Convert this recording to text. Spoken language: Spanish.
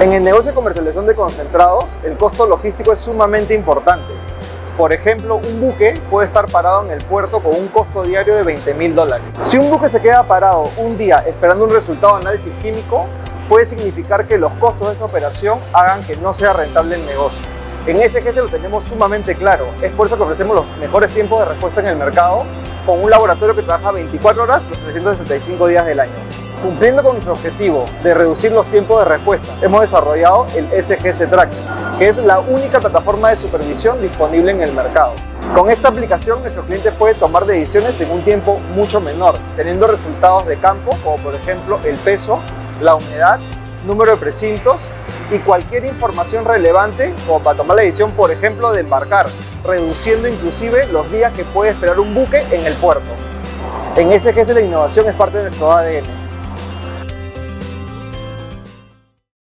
En el negocio de comercialización de concentrados, el costo logístico es sumamente importante. Por ejemplo, un buque puede estar parado en el puerto con un costo diario de 20 mil dólares. Si un buque se queda parado un día esperando un resultado de análisis químico, puede significar que los costos de esa operación hagan que no sea rentable el negocio. En SGS lo tenemos sumamente claro, es por eso que ofrecemos los mejores tiempos de respuesta en el mercado con un laboratorio que trabaja 24 horas los 365 días del año. Cumpliendo con nuestro objetivo de reducir los tiempos de respuesta, hemos desarrollado el SGS Track, que es la única plataforma de supervisión disponible en el mercado. Con esta aplicación nuestro cliente puede tomar decisiones en un tiempo mucho menor, teniendo resultados de campo como por ejemplo el peso, la humedad, número de precintos y cualquier información relevante como para tomar la decisión, por ejemplo, de embarcar, reduciendo inclusive los días que puede esperar un buque en el puerto. En SGS la innovación es parte de nuestro ADN